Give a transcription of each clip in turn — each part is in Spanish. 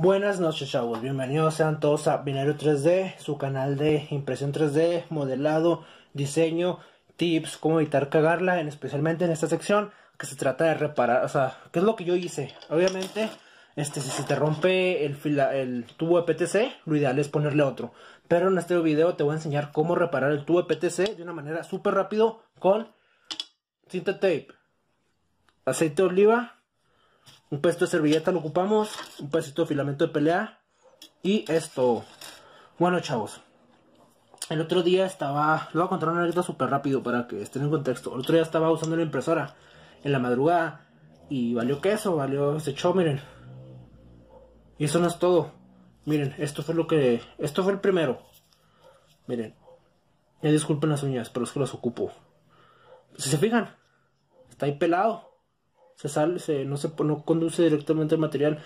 Buenas noches chavos, bienvenidos sean todos a Binario 3D, su canal de impresión 3D, modelado, diseño, tips, cómo evitar cagarla, en, especialmente en esta sección que se trata de reparar, o sea, ¿qué es lo que yo hice? Obviamente, este, si se te rompe el, tubo de PTC, lo ideal es ponerle otro. Pero en este video te voy a enseñar cómo reparar el tubo de PTC de una manera súper rápido con cinta tape, aceite de oliva, un pedazo de servilleta lo ocupamos, un pedacito de filamento de pelea y esto. Bueno chavos, el otro día estaba, lo voy a contar una anécdota súper rápido para que estén en contexto. El otro día estaba usando la impresora en la madrugada y valió queso, valió, se echó, miren. Y eso no es todo. Miren, esto fue lo que, esto fue el primero. Miren, me disculpen las uñas, pero es que las ocupo. Si se fijan, está ahí pelado se sale, se, no se no conduce directamente el material.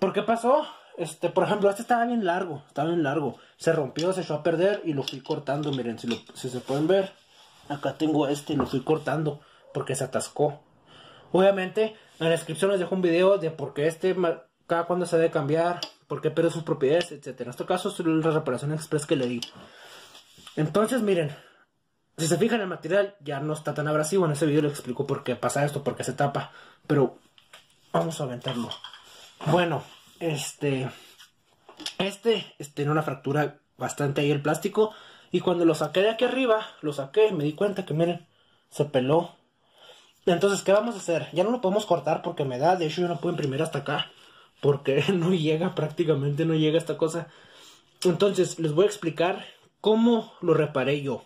¿Por qué pasó? Este, por ejemplo, este estaba bien largo, estaba bien largo. Se rompió, se echó a perder y lo fui cortando. Miren, si, lo, si se pueden ver, acá tengo este y lo fui cortando porque se atascó. Obviamente, en la descripción les dejo un video de por qué este, cada cuándo se debe cambiar, por qué pierde sus propiedades, etc. En este caso, es la reparación express que le di. Entonces, miren, si se fijan, el material ya no está tan abrasivo. En ese video les explico por qué pasa esto, por qué se tapa. Pero vamos a aventarlo. Bueno, este... Este, este tiene una fractura bastante ahí el plástico. Y cuando lo saqué de aquí arriba, lo saqué, me di cuenta que miren, se peló. Entonces, ¿qué vamos a hacer? Ya no lo podemos cortar porque me da, de hecho yo no puedo imprimir hasta acá. Porque no llega, prácticamente no llega esta cosa. Entonces, les voy a explicar cómo lo reparé yo.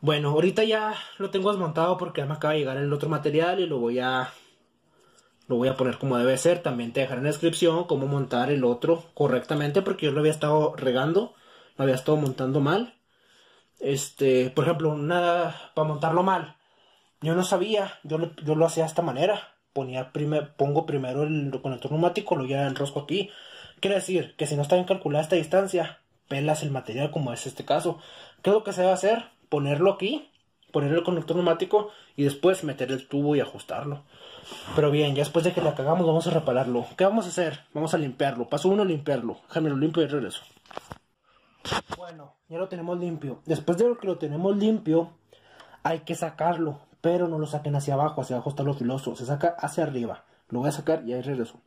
Bueno, ahorita ya lo tengo desmontado porque ya me acaba de llegar el otro material y lo voy a lo voy a poner como debe ser. También te dejaré en la descripción cómo montar el otro correctamente porque yo lo había estado regando, lo había estado montando mal. Este, por ejemplo, nada para montarlo mal. Yo no sabía, yo lo, hacía de esta manera. Ponía pongo primero el conector neumático, lo ya enrosco aquí. Quiere decir que si no está bien calculada esta distancia, pelas el material como es este caso. ¿Qué es lo que se debe hacer? Ponerlo aquí, poner el conector neumático y después meter el tubo y ajustarlo. Pero bien, ya después de que la cagamos vamos a repararlo. ¿Qué vamos a hacer? Vamos a limpiarlo. Paso uno, limpiarlo. Déjame lo limpio y regreso. Bueno, ya lo tenemos limpio. Después de que lo tenemos limpio, hay que sacarlo. Pero no lo saquen hacia abajo, hacia abajo está lo filoso. Se saca hacia arriba. Lo voy a sacar y ahí regreso.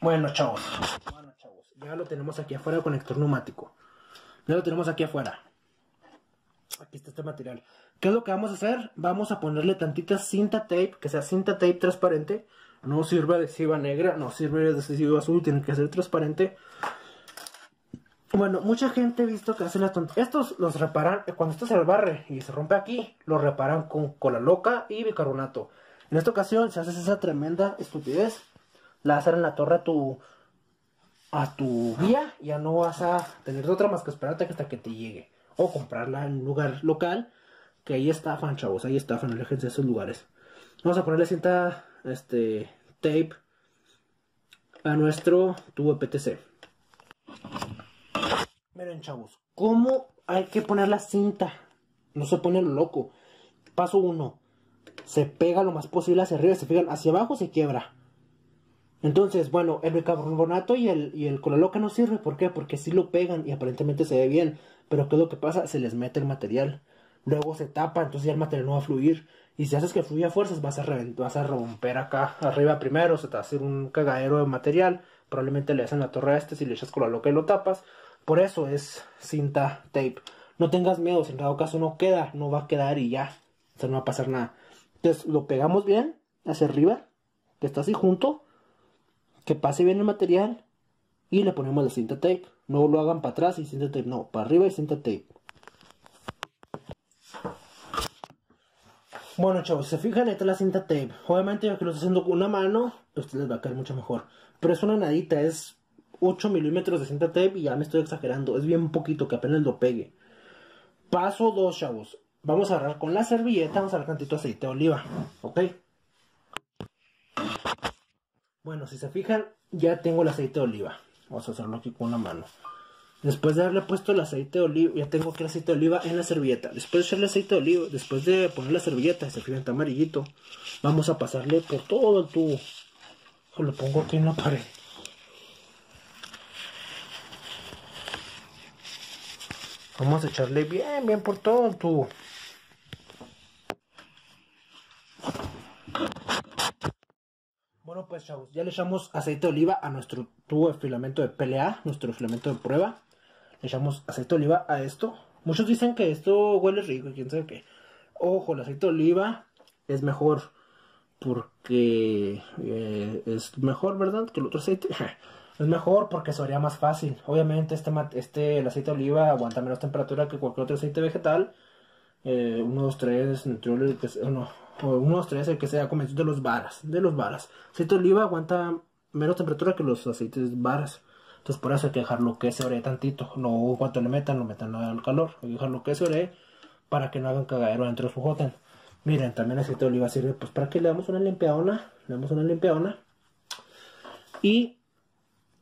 Bueno, chavos. Bueno, chavos. Ya lo tenemos aquí afuera el conector neumático. Ya lo tenemos aquí afuera aquí este material. ¿Qué es lo que vamos a hacer? Vamos a ponerle tantita cinta tape, que sea cinta tape transparente. No sirve adhesiva negra, no sirve adhesiva azul, tiene que ser transparente. Bueno, mucha gente ha visto que hacen las Estos los reparan, eh, cuando esto se barre y se rompe aquí, lo reparan con cola loca y bicarbonato. En esta ocasión, si haces esa tremenda estupidez, la hacer en la torre a tu, a tu vía, ya no vas a tener otra más que esperarte hasta que te llegue o comprarla en un lugar local, que ahí estafan, chavos, ahí estafan, aléjense de esos lugares. Vamos a ponerle cinta, este, tape a nuestro tubo PTC. Miren, chavos, ¿cómo hay que poner la cinta? No se pone loco. Paso 1. Se pega lo más posible hacia arriba, se fijan, hacia abajo se quiebra. Entonces, bueno, el bicarbonato y el, y el loca no sirve. ¿Por qué? Porque si lo pegan y aparentemente se ve bien. Pero ¿qué es lo que pasa? Se les mete el material. Luego se tapa, entonces ya el material no va a fluir. Y si haces que fluya fuerzas, vas a, vas a romper acá arriba primero. Se te va a hacer un cagadero de material. Probablemente le hacen la torre a este si le echas con la loca y lo tapas. Por eso es cinta tape. No tengas miedo, si en dado caso no queda, no va a quedar y ya. O sea, no va a pasar nada. Entonces lo pegamos bien hacia arriba, que está así junto que pase bien el material y le ponemos la cinta tape. No lo hagan para atrás y cinta tape, no, para arriba y cinta tape. Bueno chavos, se fijan, esta es la cinta tape. Obviamente yo que lo estoy haciendo con una mano, ustedes les va a caer mucho mejor. Pero es una nadita, es 8 milímetros de cinta tape y ya me estoy exagerando. Es bien poquito que apenas lo pegue. Paso 2 chavos. Vamos a agarrar con la servilleta, vamos a dar cantito de aceite de oliva. ¿Ok? Bueno, si se fijan, ya tengo el aceite de oliva. Vamos a hacerlo aquí con la mano. Después de haberle puesto el aceite de oliva, ya tengo aquí el aceite de oliva en la servilleta. Después de echarle aceite de oliva, después de poner la servilleta, se fijan, está amarillito. Vamos a pasarle por todo el tubo. lo pongo aquí en la pared. Vamos a echarle bien, bien por todo el tubo. Chavos, ya le echamos aceite de oliva a nuestro tubo de filamento de PLA, nuestro filamento de prueba. Le echamos aceite de oliva a esto. Muchos dicen que esto huele rico, quién sabe qué. Ojo, el aceite de oliva es mejor porque eh, es mejor, ¿verdad? Que el otro aceite. es mejor porque se haría más fácil. Obviamente este, este el aceite de oliva aguanta menos temperatura que cualquier otro aceite vegetal. Eh, 1, 2, 3, no, 1, 2, 3, el que sea convencido de los varas, de los varas. Aceite de oliva aguanta menos temperatura que los aceites varas. Entonces por eso hay que dejarlo que se ore tantito. No cuanto le metan, lo metan al calor. Hay que dejarlo que se ore para que no hagan cagadero dentro de su joten. Miren, también el aceite de oliva sirve pues para que le damos una limpiadona. Le damos una limpiadona. Y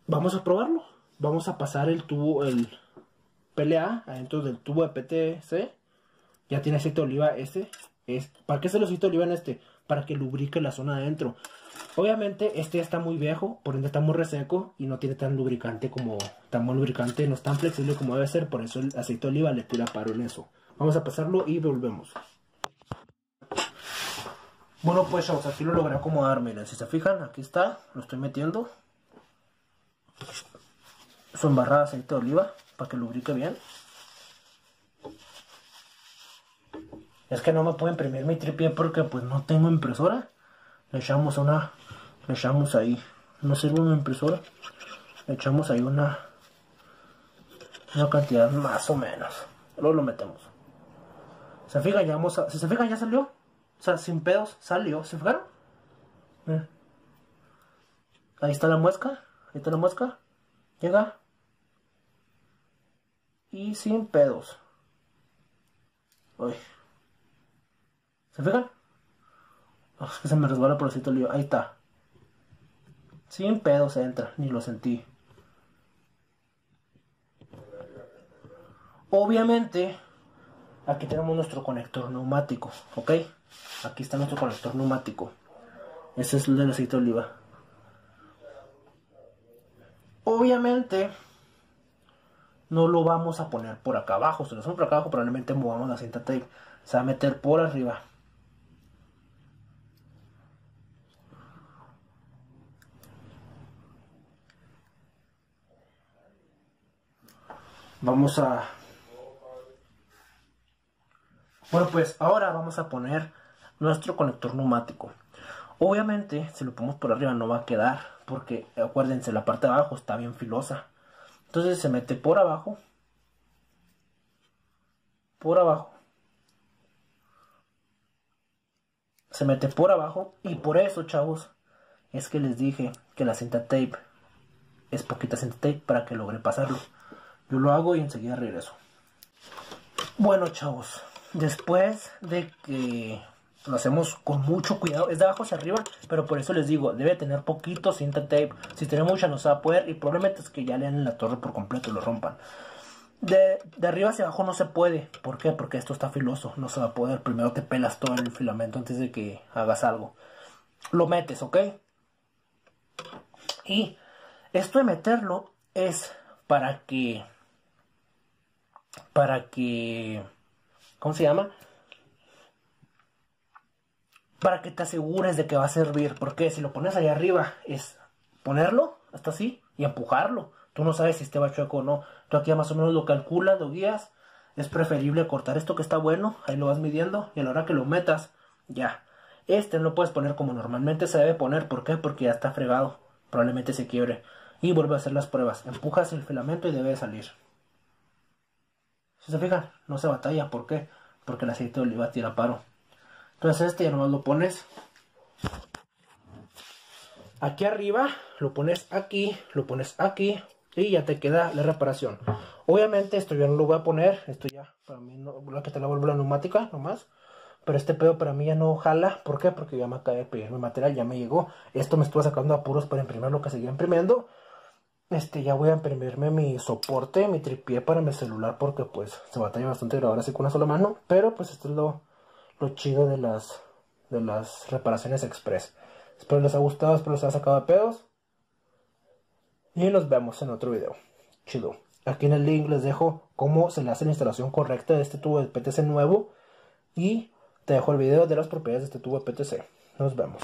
vamos a probarlo. Vamos a pasar el tubo, el PLA adentro del tubo de PTC. Ya tiene aceite de oliva este. Es, ¿Para qué se lo aceite de oliva en este? Para que lubrique la zona adentro. Obviamente este ya está muy viejo, por ende está muy reseco y no tiene tan lubricante como, tan buen lubricante, no es tan flexible como debe ser, por eso el aceite de oliva le tira paro en eso. Vamos a pasarlo y volvemos. Bueno pues chavos, aquí lo logré acomodar, miren, si se fijan, aquí está, lo estoy metiendo. Su embarrada de aceite de oliva, para que lubrique bien. Es que no me puedo imprimir mi tripié porque pues no tengo impresora. Le echamos una, le echamos ahí, no sirve una impresora. Le echamos ahí una, una cantidad más o menos. Luego lo metemos. ¿Se fijan? Ya vamos a, si se fijan ya salió. O sea, sin pedos, salió. ¿Se fijaron? Ahí está la muesca. Ahí está la muesca. Llega. Y sin pedos. Uy. ¿Se fijan? es que se me resbala por el lío. Ahí está. Sin pedos entra, ni lo sentí. Obviamente, aquí tenemos nuestro conector neumático, ¿ok? Aquí está nuestro conector neumático. Ese es el del aceite de oliva. Obviamente, no lo vamos a poner por acá abajo. Si lo hacemos por acá abajo, probablemente movamos la cinta tape. Se va a meter por arriba. Vamos a... Bueno, pues ahora vamos a poner nuestro conector neumático. Obviamente, si lo ponemos por arriba no va a quedar, porque acuérdense, la parte de abajo está bien filosa. Entonces se mete por abajo, por abajo, se mete por abajo y por eso, chavos, es que les dije que la cinta tape es poquita cinta tape para que logre pasarlo. Yo lo hago y enseguida regreso. Bueno, chavos, después de que lo hacemos con mucho cuidado, es de abajo hacia arriba, pero por eso les digo, debe tener poquito cinta tape. Si tiene mucha no se va a poder y probablemente es que ya lean la torre por completo y lo rompan. De, de, arriba hacia abajo no se puede. ¿Por qué? Porque esto está filoso. No se va a poder. Primero te pelas todo el filamento antes de que hagas algo. Lo metes, ¿ok? Y esto de meterlo es para que para que, ¿cómo se llama? Para que te asegures de que va a servir, porque si lo pones ahí arriba es ponerlo hasta así y empujarlo. Tú no sabes si este va chueco o no. Tú aquí más o menos lo calculas, lo guías. Es preferible cortar esto que está bueno, ahí lo vas midiendo y a la hora que lo metas, ya. Este no lo puedes poner como normalmente se debe poner, ¿por qué? Porque ya está fregado, probablemente se quiebre. Y vuelve a hacer las pruebas. Empujas el filamento y debe salir. Se fijan, no se batalla. ¿Por qué? Porque el aceite de oliva tira paro. Entonces este ya nomás lo pones aquí arriba, lo pones aquí, lo pones aquí y ya te queda la reparación. Obviamente esto ya no lo voy a poner, esto ya para mí no, la que te la vuelvo la neumática nomás. Pero este pedo para mí ya no jala. ¿Por qué? Porque ya me acabé de pedir mi material, ya me llegó. Esto me estuvo sacando apuros para imprimir lo que seguía imprimiendo este ya voy a imprimirme mi soporte, mi tripié para mi celular porque pues se batalla bastante grabar así con una sola mano, pero pues esto es lo, lo chido de las de las reparaciones express. Espero les haya gustado, espero les haya sacado de pedos. Y nos vemos en otro video. Chido. Aquí en el link les dejo cómo se le hace la instalación correcta de este tubo de PTC nuevo. Y te dejo el video de las propiedades de este tubo de PTC. Nos vemos.